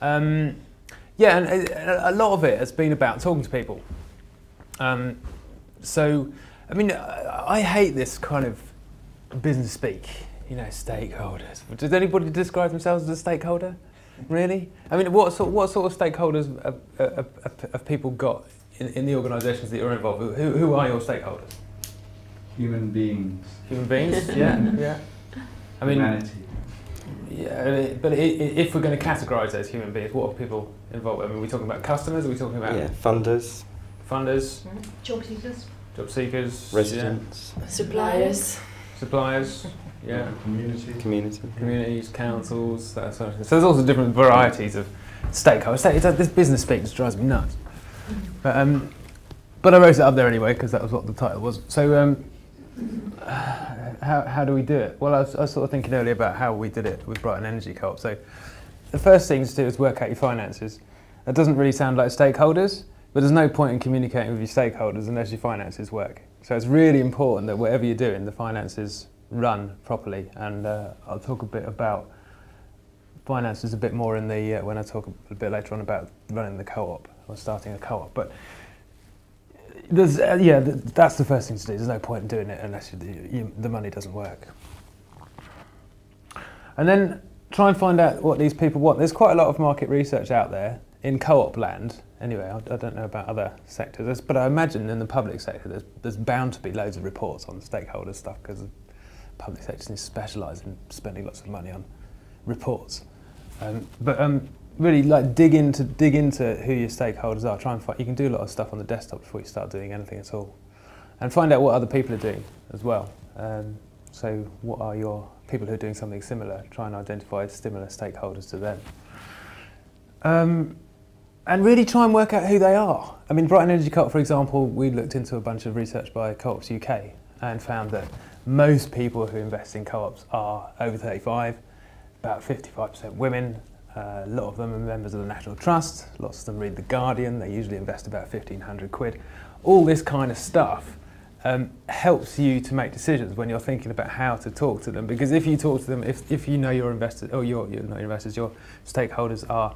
Um, yeah, and a, a, lot of it has been about talking to people. Um, so, I mean, I hate this kind of business speak, you know, stakeholders. Does anybody describe themselves as a stakeholder? Really? I mean, what sort, what sort of stakeholders have, have, have people got in, in the organisations that you're involved with? Who, who are your stakeholders? Human beings. Human beings, yeah, yeah. I mean, Humanity. Yeah, but if we're going to categorise as human beings, what are people involved? I mean, are we talking about customers? Are we talking about yeah, funders, funders, mm-hmm. job seekers, job seekers, residents, yeah. suppliers, suppliers, yeah, community, community, communities, councils, that sort of thing. So there's also different varieties of stakeholders. This business speak just drives me nuts. But um, but I wrote it up there anyway because that was what the title was. So um, how, how do we do it? Well, I was, I was, sort of thinking earlier about how we did it with Brighton Energy Co-op. So the first thing to do is work out your finances. That doesn't really sound like stakeholders, but there's no point in communicating with your stakeholders unless your finances work. So it's really important that whatever you're doing, the finances run properly. And uh, I'll talk a bit about finances a bit more in the uh, when I talk a bit later on about running the co-op or starting a co-op. But there's, uh, yeah, th that's the first thing to do. There's no point in doing it unless you, you, the money doesn't work. And then try and find out what these people want. There's quite a lot of market research out there in co-op land. Anyway, I, I don't know about other sectors, but I imagine in the public sector there's, there's bound to be loads of reports on stakeholder stuff because the public sector seems to specialise in spending lots of money on reports. Um, but um, really like dig into dig into who your stakeholders are. Try and find. You can do a lot of stuff on the desktop before you start doing anything at all, and find out what other people are doing as well. Um, so, what are your people who are doing something similar? Try and identify similar stakeholders to them. Um, and really try and work out who they are. I mean, Brighton Energy Co-op, for example, we looked into a bunch of research by Co-ops UK and found that most people who invest in co-ops are over 35, about 55% women, uh, a lot of them are members of the National Trust, lots of them read The Guardian, they usually invest about 1500 quid. All this kind of stuff um, helps you to make decisions when you're thinking about how to talk to them. Because if you talk to them, if, if you know your investors, or your, your, not your investors, your stakeholders are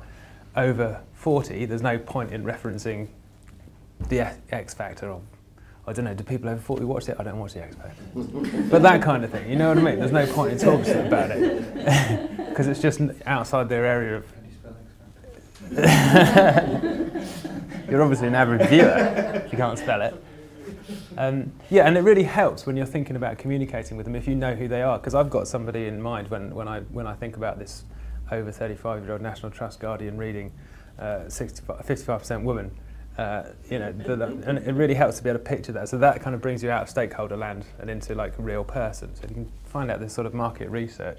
over 40, there's no point in referencing the X factor or I don't know, do people over 40 watch it? I don't watch the X Factor. but that kind of thing, you know what I mean? There's no point in talking about it because it's just outside their area of. You're obviously an average viewer if you can't spell it. Um, yeah, and it really helps when you're thinking about communicating with them if you know who they are. Because I've got somebody in mind when, when, I, when I think about this over 35 year old National Trust Guardian reading uh, 65, 55% woman uh, you know, the, the, and it really helps to be able to picture that. So that kind of brings you out of stakeholder land and into like a real person. So you can find out this sort of market research.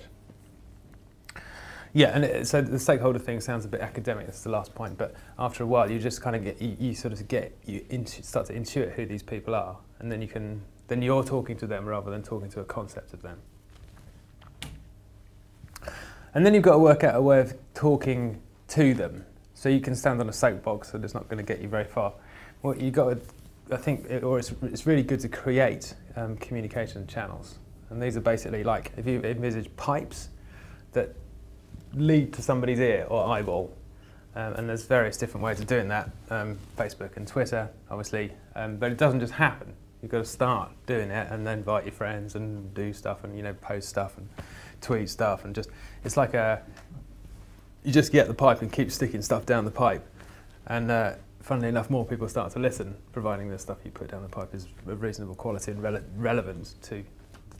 Yeah, and it, so the stakeholder thing sounds a bit academic. That's the last point. But after a while, you just kind of get you, you sort of get you intu- start to intuit who these people are, and then you can then you're talking to them rather than talking to a concept of them. And then you've got to work out a way of talking to them so you can stand on a soapbox and it's not going to get you very far. Well, you've got to, I think, it, or it's, it's really good to create um, communication channels. And these are basically like, if you envisage pipes that lead to somebody's ear or eyeball. Um, and there's various different ways of doing that. Um, Facebook and Twitter, obviously. Um, but it doesn't just happen. You've got to start doing it and then invite your friends and do stuff and, you know, post stuff and tweet stuff and just, it's like a, you just get the pipe and keep sticking stuff down the pipe. And uh, funnily enough, more people start to listen, providing the stuff you put down the pipe is of reasonable quality and rele relevant to,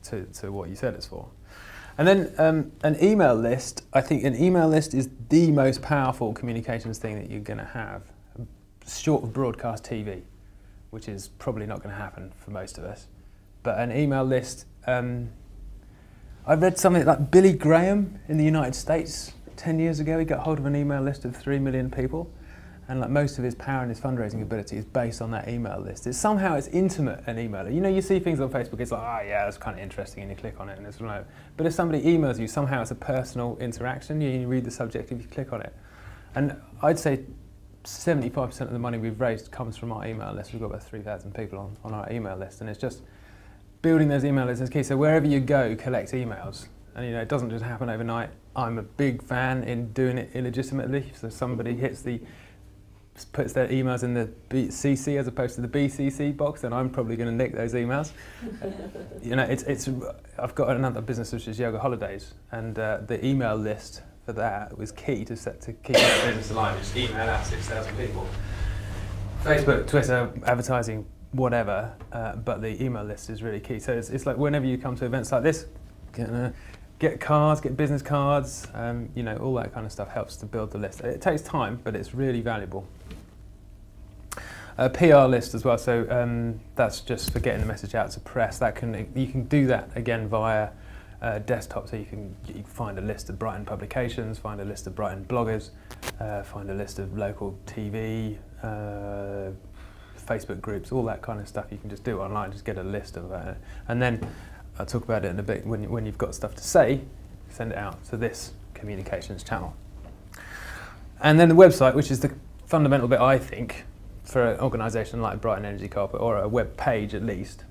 to, to what you said it's for. And then um, an email list, I think an email list is the most powerful communications thing that you're going to have, short of broadcast TV, which is probably not going to happen for most of us. But an email list, um, I read something like Billy Graham in the United States 10 years ago, he got hold of an email list of 3 million people. And like most of his power and his fundraising ability is based on that email list. It's somehow it's intimate an email. You know, you see things on Facebook, it's like, oh yeah, that's kind of interesting, and you click on it, and it's like, but if somebody emails you, somehow it's a personal interaction. You, you read the subject, if you click on it, and I'd say 75% of the money we've raised comes from our email list. We've got about 3,000 people on, on our email list, and it's just building those email lists is key. So wherever you go, collect emails and you know it doesn't just happen overnight. I'm a big fan in doing it illegitimately. So somebody hits the puts their emails in the CC as opposed to the BCC box, then I'm probably going to nick those emails. you know, it's, it's, I've got another business which is Yoga Holidays, and uh, the email list for that was key to set to keep that business alive. Just email out 6,000 people. Facebook, Twitter, advertising, whatever, uh, but the email list is really key. So it's, it's like whenever you come to events like this, get, uh, cards, get business cards, um, you know, all that kind of stuff helps to build the list. It takes time, but it's really valuable. A PR list as well, so um, that's just for getting the message out to press. That can you can do that again via uh, desktop, so you can, you can find a list of Brighton publications, find a list of Brighton bloggers, uh, find a list of local TV, uh, Facebook groups, all that kind of stuff. You can just do online, just get a list of that, and then I'll talk about it in a bit. When when you've got stuff to say, send it out to this communications channel, and then the website, which is the fundamental bit, I think for an organisation like Brighton Energy Co-op or a web page at least.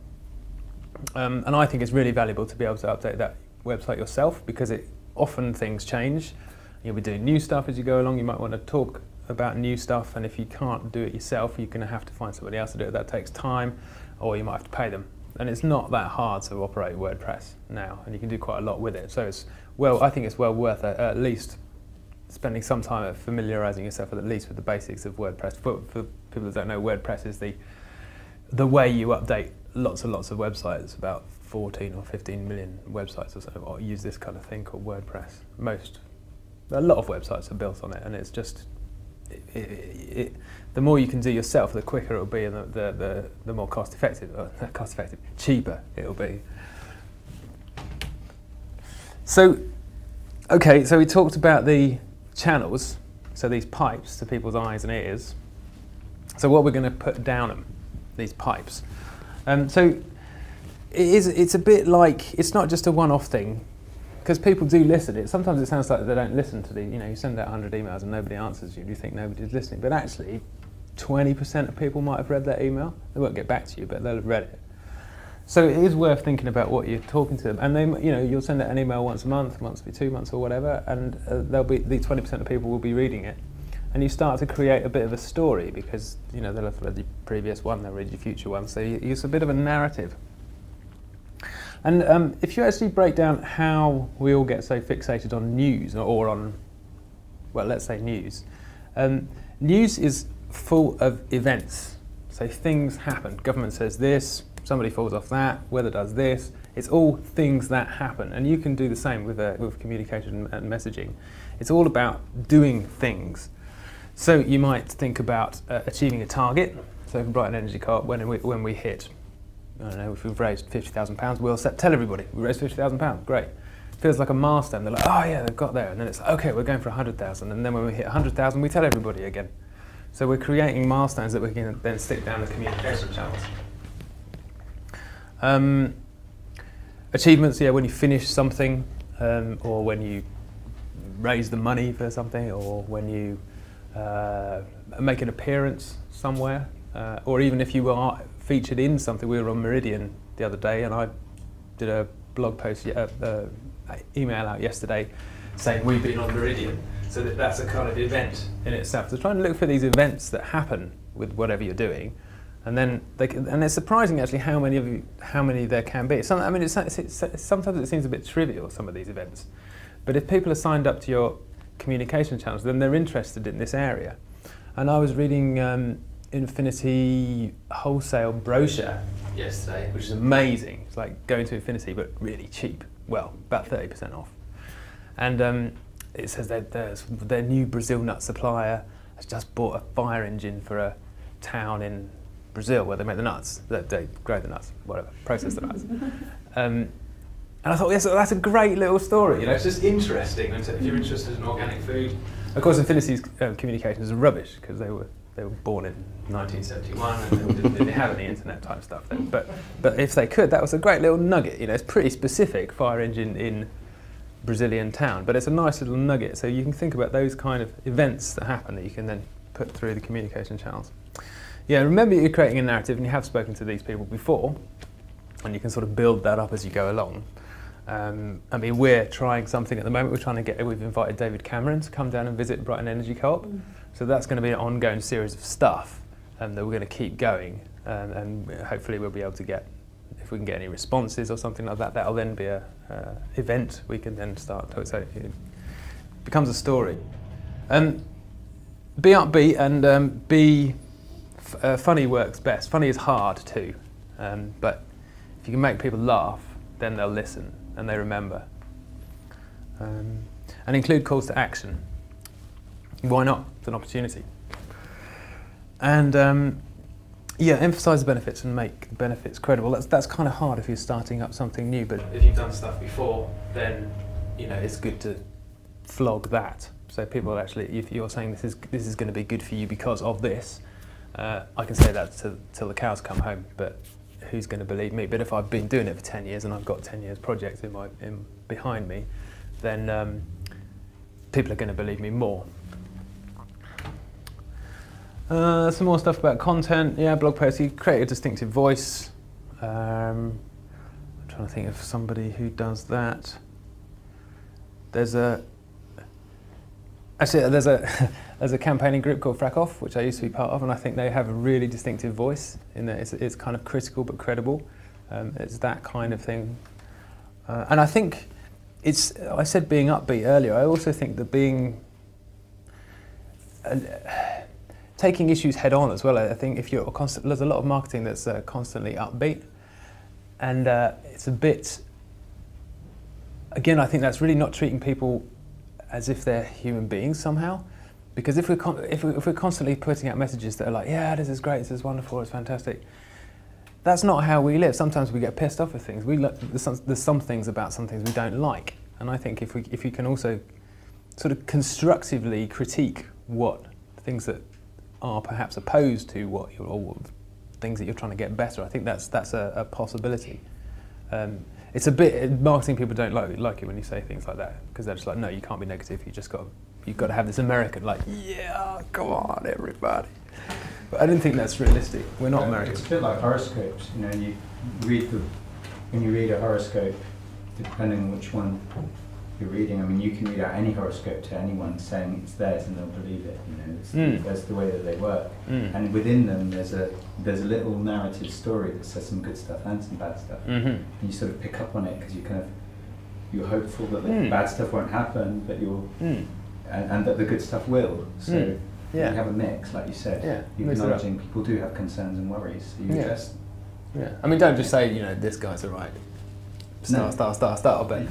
Um, and I think it's really valuable to be able to update that website yourself because it often things change. You'll be doing new stuff as you go along. You might want to talk about new stuff, and if you can't do it yourself, you're going to have to find somebody else to do it. That takes time, or you might have to pay them. And it's not that hard to operate WordPress now, and you can do quite a lot with it. So it's well, I think it's well worth at least spending some time familiarising yourself at least with the basics of WordPress. For, for people that don't know, WordPress is the the way you update lots and lots of websites. About 14 or 15 million websites or so or use this kind of thing called WordPress. Most, a lot of websites are built on it, and it's just it, it, the more you can do yourself, the quicker it'll be, and the the, the, the more cost effective, uh, cost effective, cheaper it'll be. So, okay, so we talked about the channels, so these pipes to people's eyes and ears. So what we're going to put down them, these pipes. Um, so it is, it's a bit like, it's not just a one-off thing, because people do listen. It Sometimes it sounds like they don't listen to the, you know, you send out 100 emails and nobody answers you, you think nobody's listening. But actually, 20% of people might have read that email. They won't get back to you, but they'll have read it. So it is worth thinking about what you're talking to them, and they, you know, you'll send out an email once a month, once every two months, or whatever, and uh, there'll be the 20% of people will be reading it, and you start to create a bit of a story because you know they'll have read the previous one, they'll read your future one, so you a bit of a narrative. And um, if you actually break down how we all get so fixated on news or on, well, let's say news, um, news is full of events. So things happen. Government says this, somebody falls off that, weather does this. It's all things that happen, and you can do the same with, uh, with communication and messaging. It's all about doing things. So you might think about uh, achieving a target. So for Brighton Energy Co-op, when we, when we hit, I don't know, if we've raised £50,000, we'll tell everybody, we raised £50,000, great. Feels like a milestone. They're like, oh yeah, they've got there. And then it's like, okay, we're going for 100,000. And then when we hit 100,000, we tell everybody again. So we're creating milestones that we can then stick down the communication channels. Um, achievements, yeah, when you finish something, um, or when you raise the money for something, or when you uh, make an appearance somewhere, uh, or even if you are featured in something. We were on Meridian the other day, and I did a blog post, uh, uh, email out yesterday, saying we've been on Meridian. So that that's a kind of event in itself. So trying to look for these events that happen with whatever you're doing, and then they can, and it's surprising actually how many of you, how many there can be. Some, I mean, it's, it's, sometimes it seems a bit trivial some of these events, but if people are signed up to your communication channels, then they're interested in this area. And I was reading um, Infinity wholesale brochure yesterday, which is amazing. It's like going to Infinity, but really cheap. Well, about 30% off. And um, it says that their new Brazil nut supplier has just bought a fire engine for a town in Brazil where they make the nuts. They, they grow the nuts, whatever, process the nuts. Um, and I thought, yes, that's a great little story. You know, it's just interesting And if you're interested in organic food. Of course, Infinity's uh, communications are rubbish because they were they were born in 1971 and they didn't have any internet type stuff then. But but if they could, that was a great little nugget. You know, it's pretty specific fire engine in Brazilian town, but it's a nice little nugget. So you can think about those kind of events that happen that you can then put through the communication channels. Yeah, remember you're creating a narrative and you have spoken to these people before, and you can sort of build that up as you go along. Um, I mean, we're trying something at the moment. We're trying to get. We've invited David Cameron to come down and visit Brighton Energy Co-op. Mm. So that's going to be an ongoing series of stuff um, that we're going to keep going, um, and hopefully we'll be able to get, if we can get any responses or something like that, that'll then be a uh, event we can then start to. So it becomes a story. Um, be upbeat and um, be uh, funny works best. Funny is hard too, um, but if you can make people laugh, then they'll listen and they remember. Um, and include calls to action. Why not? It's an opportunity. And um, yeah, emphasize the benefits and make the benefits credible. That's that's kind of hard if you're starting up something new. But if you've done stuff before, then you know it's good to flog that. So people actually, if you're saying this is this is going to be good for you because of this, uh, I can say that to, till the cows come home. But who's going to believe me? But if I've been doing it for 10 years and I've got 10 years projects in my in behind me, then um, people are going to believe me more. Uh, some more stuff about content. Yeah, blog posts. You create a distinctive voice. Um, I'm trying to think of somebody who does that. There's a actually there's a there's a campaigning group called Frack Off, which I used to be part of, and I think they have a really distinctive voice in that it's, it's kind of critical but credible. Um, it's that kind of thing, uh, and I think it's. I said being upbeat earlier. I also think that being uh, taking issues head on as well. I think if you're constant, there's a lot of marketing that's uh, constantly upbeat, and uh, it's a bit. Again, I think that's really not treating people as if they're human beings somehow. Because if we're, if, we, if we're constantly putting out messages that are like, yeah, this is great, this is wonderful, it's fantastic, that's not how we live. Sometimes we get pissed off with things. We there's, some, there's some things about some things we don't like. And I think if we, if you can also sort of constructively critique what things that are perhaps opposed to what you're, or things that you're trying to get better, I think that's, that's a, a possibility. Um, it's a bit marketing people don't like like it when you say things like that because they're just like no you can't be negative. You just got you've got to have this American like yeah come on everybody. But I don't think that's realistic. We're not Uh, American. It's a bit like horoscopes, you know, you read the, when you read a horoscope, depending on which one you're reading, I mean, you can read out any horoscope to anyone saying it's theirs and they'll believe it, you know, it's, Mm. that's the way that they work. mm. And within them, there's a, there's a little narrative story that says some good stuff and some bad stuff. mm-hmm. And you sort of pick up on it because you kind of, you're hopeful that the Mm. bad stuff won't happen, but you're, mm. and, and that the good stuff will. So Mm. yeah you have a mix, like you said. Yeah, You're mix it up. acknowledging people do have concerns and worries. So you Yeah. address yeah I mean don't just say you know this guy's alright star No. star star star but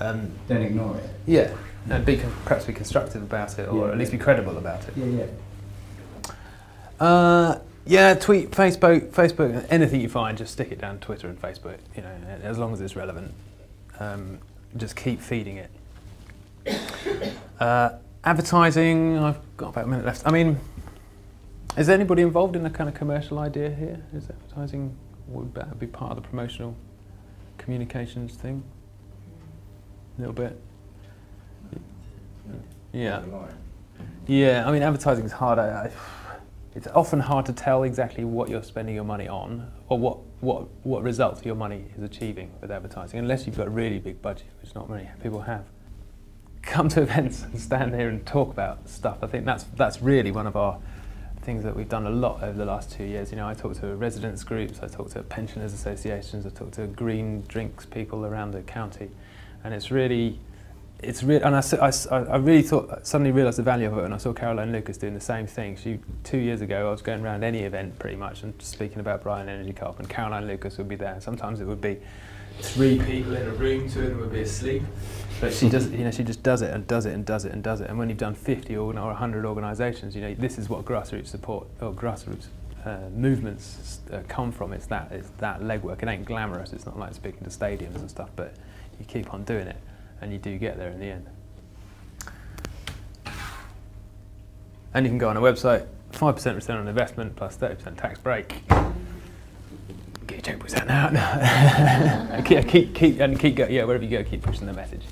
um, don't ignore it. yeah and be con- perhaps be constructive about it or Yeah. at least be credible about it Yeah, yeah. Uh, yeah, tweet, Facebook, Facebook, anything you find, just stick it down Twitter and Facebook. You know, as long as it's relevant, um, just keep feeding it. Uh, advertising, I've got about a minute left. I mean, is anybody involved in a kind of commercial idea here? Is advertising would that be part of the promotional communications thing? A little bit. Yeah. Yeah, I mean, advertising is hard. I, I, it's often hard to tell exactly what you're spending your money on or what, what, what results your money is achieving with advertising, unless you've got a really big budget, which not many people have. Come to events and stand there and talk about stuff. I think that's, that's really one of our things that we've done a lot over the last two years. You know, I talk to residents groups, I talk to pensioners associations, I talk to green drinks people around the county, and it's really it's really, and I, I, I really thought, suddenly realised the value of it when I saw Caroline Lucas doing the same thing. She, two years ago, I was going around any event pretty much and speaking about Brighton Energy Co-op, and Caroline Lucas would be there. Sometimes it would be three people in a room, two of them would be asleep. But she does, you know, she just does it and does it and does it and does it. And when you've done 50 organ- or 100 organisations, you know, this is what grassroots support or grassroots uh, movements uh, come from. It's that, it's that legwork. It ain't glamorous. It's not like speaking to stadiums and stuff, but you keep on doing it and you do get there in the end. And you can go on a website, 5% return on investment plus 30% tax break. Get your checkbooks out now. keep, keep, keep, and keep go, yeah, wherever you go, keep pushing the message.